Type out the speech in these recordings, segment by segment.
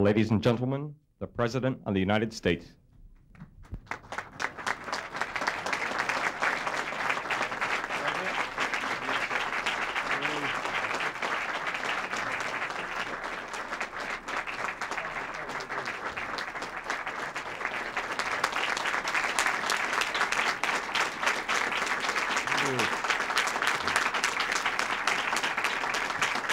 Ladies and gentlemen, the President of the United States.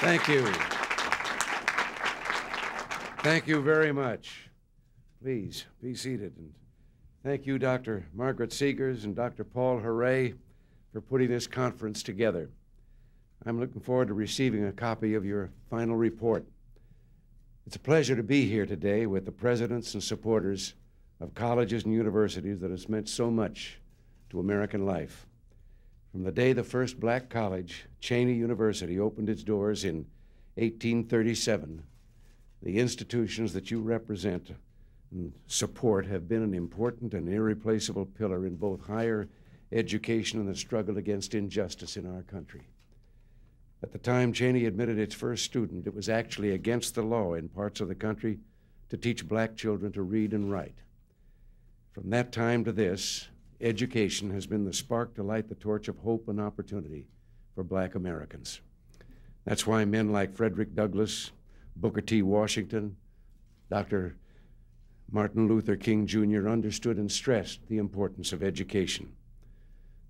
Thank you. Thank you very much. Please be seated. And thank you, Dr. Margaret Segars and Dr. Paul Hooray, for putting this conference together. I'm looking forward to receiving a copy of your final report. It's a pleasure to be here today with the presidents and supporters of colleges and universities that has meant so much to American life. From the day the first black college, Cheyney University, opened its doors in 1837, the institutions that you represent and support have been an important and irreplaceable pillar in both higher education and the struggle against injustice in our country. At the time Cheyney admitted its first student, it was actually against the law in parts of the country to teach black children to read and write. From that time to this, education has been the spark to light the torch of hope and opportunity for black Americans. That's why men like Frederick Douglass, Booker T. Washington, Dr. Martin Luther King Jr. understood and stressed the importance of education.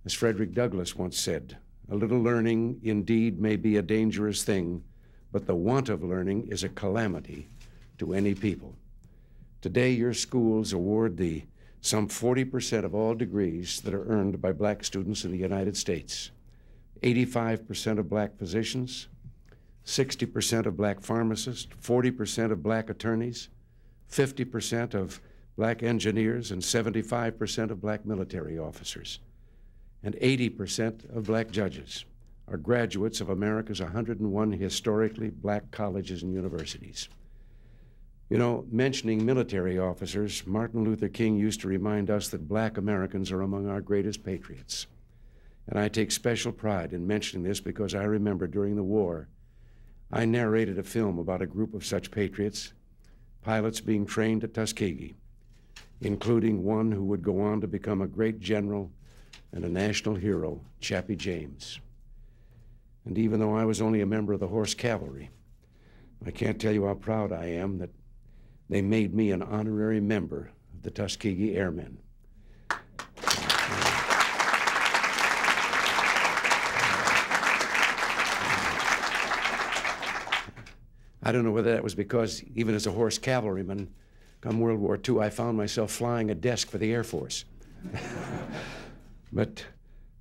As Frederick Douglass once said, a little learning indeed may be a dangerous thing, but the want of learning is a calamity to any people. Today, your schools award the some 40% of all degrees that are earned by black students in the United States, 85% of black physicians, 60% of black pharmacists, 40% of black attorneys, 50% of black engineers, and 75% of black military officers, and 80% of black judges are graduates of America's 101 historically black colleges and universities. You know, mentioning military officers, Martin Luther King used to remind us that black Americans are among our greatest patriots. And I take special pride in mentioning this because I remember during the war, I narrated a film about a group of such patriots, pilots being trained at Tuskegee, including one who would go on to become a great general and a national hero, Chappie James. And even though I was only a member of the Horse Cavalry, I can't tell you how proud I am that they made me an honorary member of the Tuskegee Airmen. I don't know whether that was because, even as a horse cavalryman, come World War II, I found myself flying a desk for the Air Force. but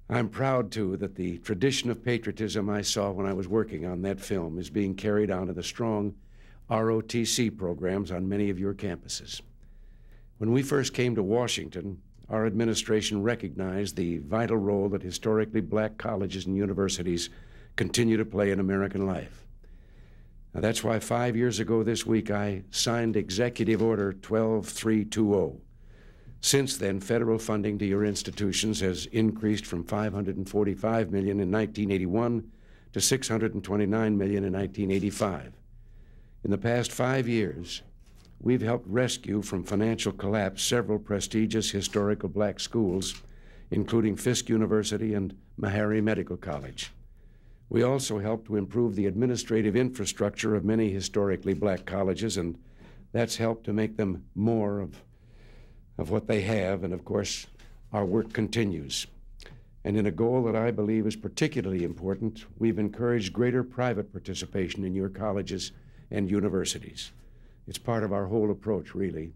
I'm proud, too, that the tradition of patriotism I saw when I was working on that film is being carried on to the strong ROTC programs on many of your campuses. When we first came to Washington, our administration recognized the vital role that historically black colleges and universities continue to play in American life. Now, that's why five years ago this week I signed Executive Order 12320. Since then, federal funding to your institutions has increased from 545 million in 1981 to 629 million in 1985. In the past five years, we've helped rescue from financial collapse several prestigious historical black schools, including Fisk University and Meharry Medical College. We also helped to improve the administrative infrastructure of many historically black colleges, and that's helped to make them more of, of what they have. And of course, our work continues. And in a goal that I believe is particularly important, we've encouraged greater private participation in your colleges and universities. It's part of our whole approach, really.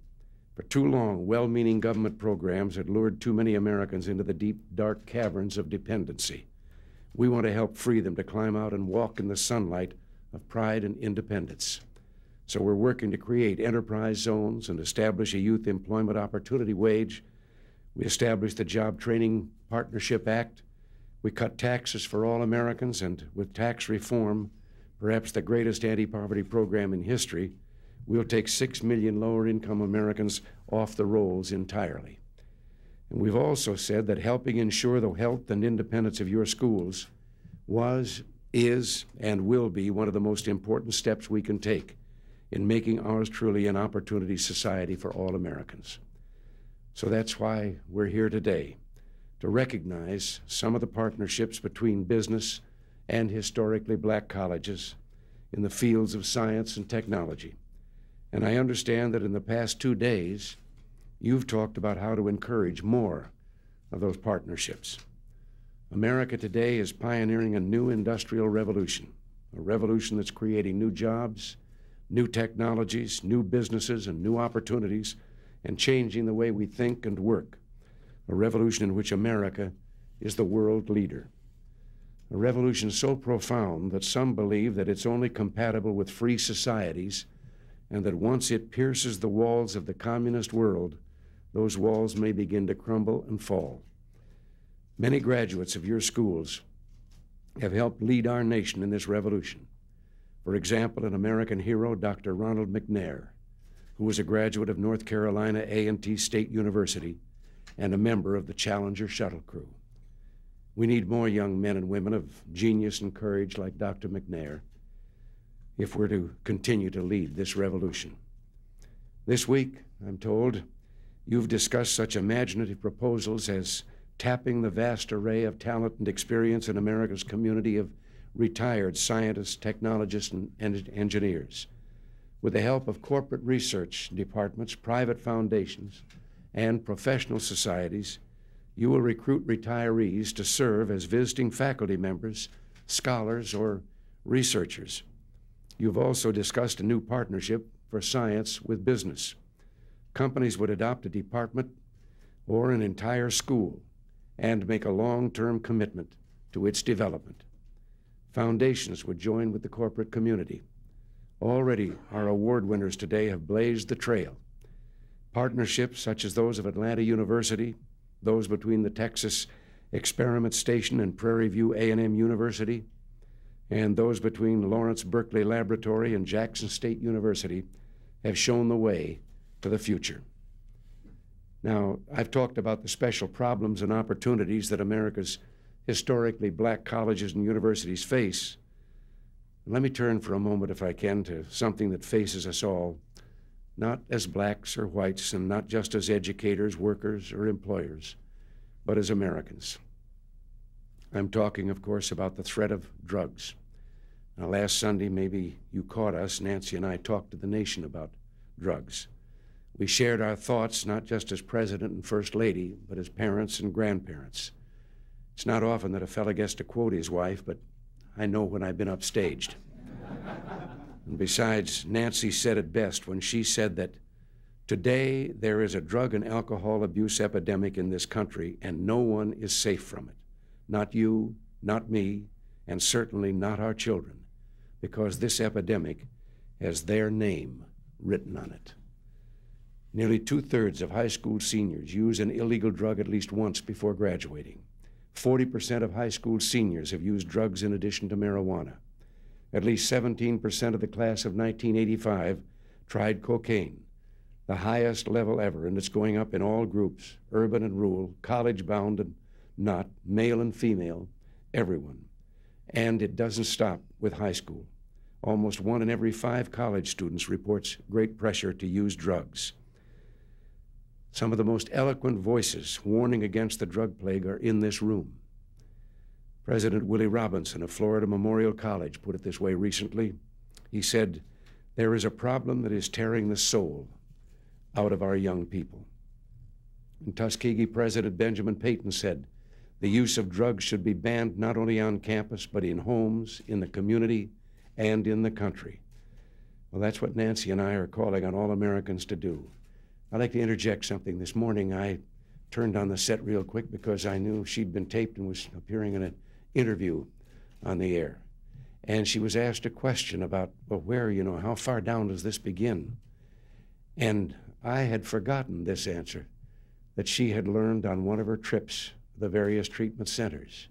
For too long, well meaning government programs had lured too many Americans into the deep, dark caverns of dependency. We want to help free them to climb out and walk in the sunlight of pride and independence. So we're working to create enterprise zones and establish a youth employment opportunity wage. We established the Job Training Partnership Act. We cut taxes for all Americans, and with tax reform, perhaps the greatest anti poverty program in history, we'll take 6 million lower income Americans off the rolls entirely. And we've also said that helping ensure the health and independence of your schools was, is, and will be one of the most important steps we can take in making ours truly an opportunity society for all Americans. So that's why we're here today to recognize some of the partnerships between business and historically black colleges in the fields of science and technology. And I understand that in the past two days, you've talked about how to encourage more of those partnerships. America today is pioneering a new industrial revolution, a revolution that's creating new jobs, new technologies, new businesses, and new opportunities, and changing the way we think and work. A revolution in which America is the world leader. A revolution so profound that some believe that it's only compatible with free societies and that once it pierces the walls of the communist world, those walls may begin to crumble and fall. Many graduates of your schools have helped lead our nation in this revolution. For example, an American hero, Dr. Ronald McNair, who was a graduate of North Carolina A&T State University and a member of the Challenger shuttle crew. We need more young men and women of genius and courage like Dr. McNair if we're to continue to lead this revolution. This week, I'm told, you've discussed such imaginative proposals as tapping the vast array of talent and experience in America's community of retired scientists, technologists, and, engineers. With the help of corporate research departments, private foundations, and professional societies, you will recruit retirees to serve as visiting faculty members, scholars, or researchers. You've also discussed a new partnership for science with business. Companies would adopt a department or an entire school and make a long term commitment to its development. Foundations would join with the corporate community. Already, our award winners today have blazed the trail. Partnerships such as those of Atlanta University, those between the Texas Experiment Station and Prairie View A&M University, and those between Lawrence Berkeley Laboratory and Jackson State University have shown the way to the future. Now, I've talked about the special problems and opportunities that America's historically black colleges and universities face. Let me turn for a moment, if I can, to something that faces us all, not as blacks or whites, and not just as educators, workers, or employers, but as Americans. I'm talking, of course, about the threat of drugs. Now, last Sunday, maybe you caught us, Nancy and I talked to the nation about drugs. We shared our thoughts not just as President and First Lady, but as parents and grandparents. It's not often that a fellow gets to quote his wife, but I know when I've been upstaged. and besides, Nancy said it best when she said that today there is a drug and alcohol abuse epidemic in this country, and no one is safe from it. Not you, not me, and certainly not our children, because this epidemic has their name written on it. Nearly two thirds of high school seniors use an illegal drug at least once before graduating. 40% of high school seniors have used drugs in addition to marijuana. At least 17% of the class of 1985 tried cocaine, the highest level ever, and it's going up in all groups urban and rural, college bound and not, male and female, everyone. And it doesn't stop with high school. Almost one in every five college students reports great pressure to use drugs. Some of the most eloquent voices warning against the drug plague are in this room. President Willie Robinson of Florida Memorial College put it this way recently. He said, There is a problem that is tearing the soul out of our young people. And Tuskegee President Benjamin Payton said, the use of drugs should be banned not only on campus, but in homes, in the community, and in the country. Well, that's what Nancy and I are calling on all Americans to do. I'd like to interject something. This morning, I turned on the set real quick because I knew she'd been taped and was appearing in an interview on the air. And she was asked a question about, well, where, you know, how far down does this begin? And I had forgotten this answer that she had learned on one of her trips to the various treatment centers.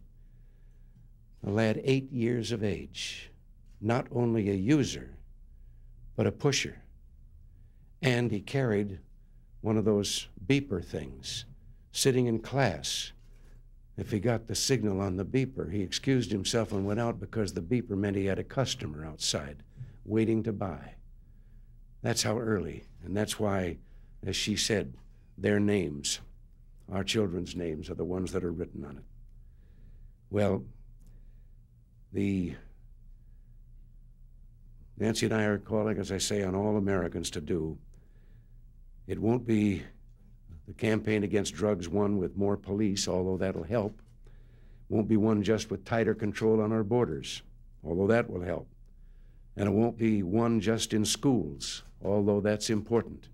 A lad eight years of age, not only a user, but a pusher. And he carried one of those beeper things sitting in class. If he got the signal on the beeper, he excused himself and went out because the beeper meant he had a customer outside waiting to buy. That's how early. And that's why, as she said, their names, our children's names, are the ones that are written on it. Well, the Nancy and I are calling, as I say, on all Americans to do. It won't be the campaign against drugs won with more police, although that'll help. Won't be one just with tighter control on our borders, although that will help. And it won't be one just in schools, although that's important.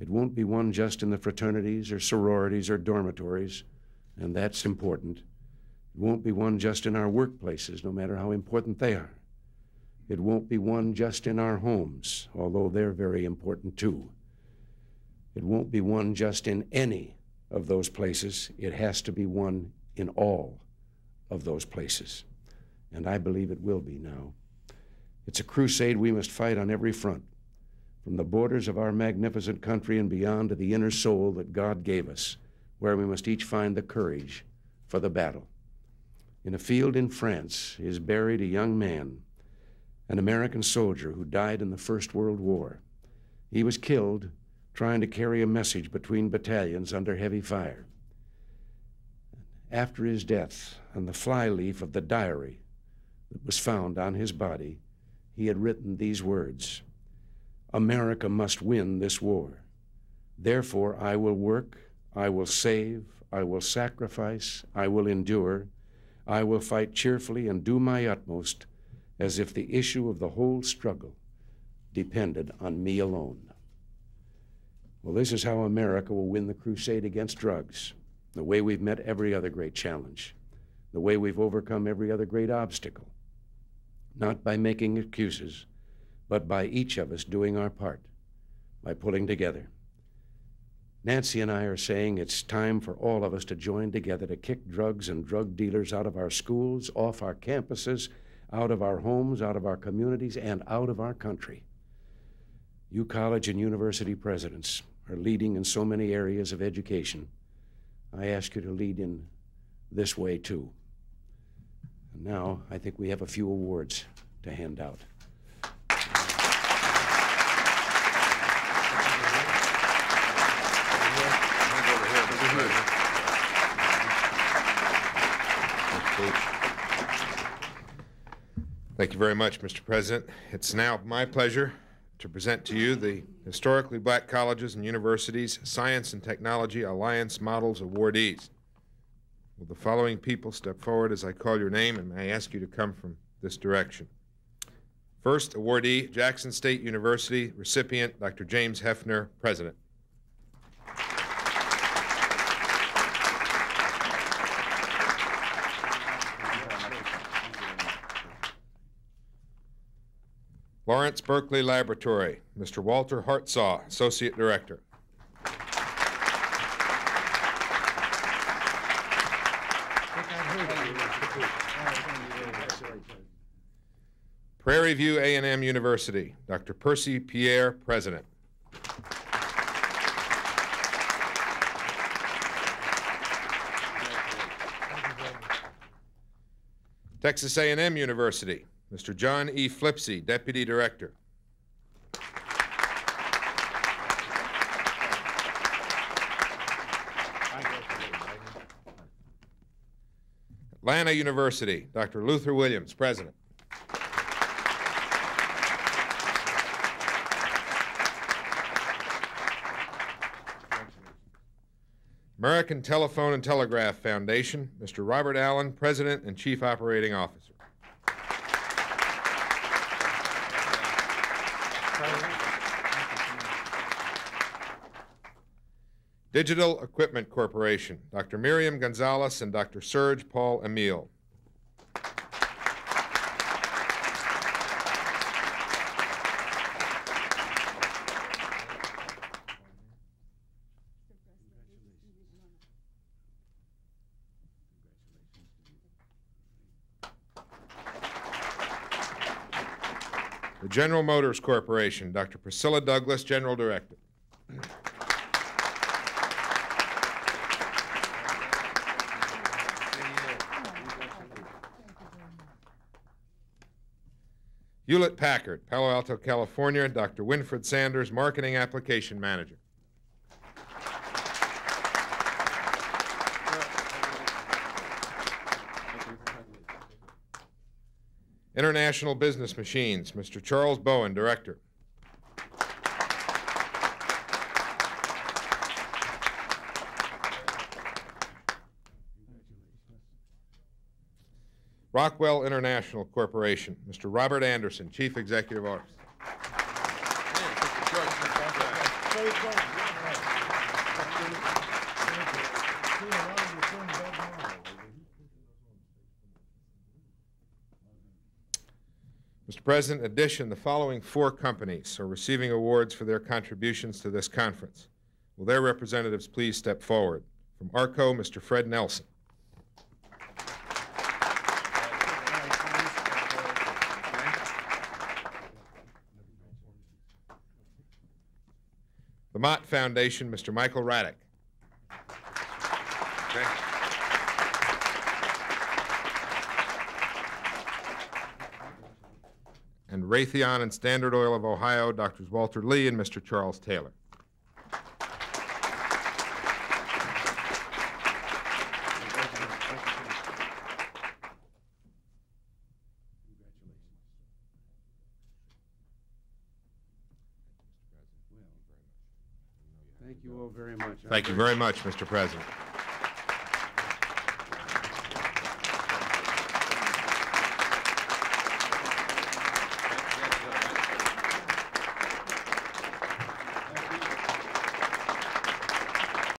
It won't be one just in the fraternities or sororities or dormitories, and that's important. It won't be one just in our workplaces, no matter how important they are. It won't be one just in our homes, although they're very important too. It won't be one just in any of those places. It has to be one in all of those places. And I believe it will be now. It's a crusade we must fight on every front, from the borders of our magnificent country and beyond to the inner soul that God gave us, where we must each find the courage for the battle. In a field in France is buried a young man an American soldier who died in the First World War. He was killed trying to carry a message between battalions under heavy fire. After his death, on the flyleaf of the diary that was found on his body, he had written these words America must win this war. Therefore, I will work, I will save, I will sacrifice, I will endure, I will fight cheerfully and do my utmost as if the issue of the whole struggle depended on me alone. Well, this is how America will win the crusade against drugs, the way we've met every other great challenge, the way we've overcome every other great obstacle. Not by making excuses, but by each of us doing our part, by pulling together. Nancy and I are saying it's time for all of us to join together to kick drugs and drug dealers out of our schools, off our campuses, out of our homes, out of our communities, and out of our country. You college and university presidents are leading in so many areas of education. I ask you to lead in this way too. And now I think we have a few awards to hand out. Thank you very much, Mr. President. It's now my pleasure to present to you the Historically Black Colleges and Universities Science and Technology Alliance Models awardees. Will the following people step forward as I call your name, and I ask you to come from this direction? First, awardee, Jackson State University, recipient, Dr. James Hefner, President. Lawrence Berkeley Laboratory, Mr. Walter Hartsaw, Associate Director. Prairie View A&M University, Dr. Percy Pierre, President. Texas A&M University, Mr. John E. Flipsy, Deputy Director. Atlanta University, Dr. Luther Williams, President. American Telephone and Telegraph Foundation, Mr. Robert Allen, President and Chief Operating Officer. Digital Equipment Corporation, Dr. Miriam Gonzalez and Dr. Serge Paul Emile. The General Motors Corporation, Dr. Priscilla Douglas, General Director. Hewlett Packard, Palo Alto, California, Dr. Winfred Sanders, Marketing Application Manager. International Business Machines, Mr. Charles Bowen, Director. Rockwell International Corporation, Mr. Robert Anderson, Chief Executive Officer. Mr. President, in addition, the following four companies are receiving awards for their contributions to this conference. Will their representatives please step forward? From ARCO, Mr. Fred Nelson. The Mott Foundation, Mr. Michael Raddick. Okay. And Raytheon and Standard Oil of Ohio, Drs. Walter Lee and Mr. Charles Taylor. Thank you all very much. Thank you very much, Mr. President.